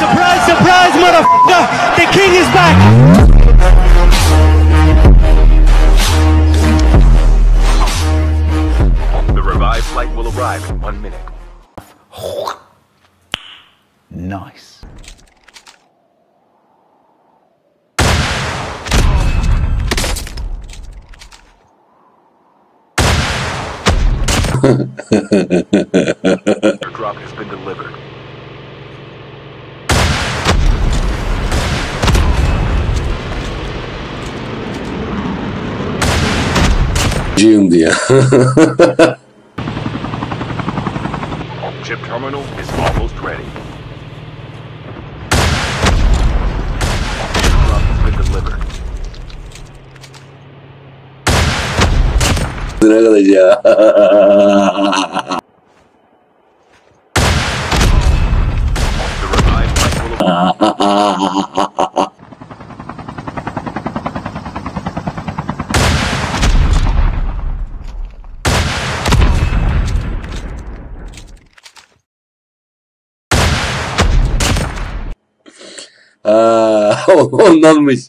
Surprise, surprise, motherfucker! The king is back! The revived flight will arrive in one minute. Nice. Airdrop has been delivered. Jim diye. Chip terminal is almost ready. Airdrop has been delivered. ya. The revived flight will arrive. Aa, ondanmış.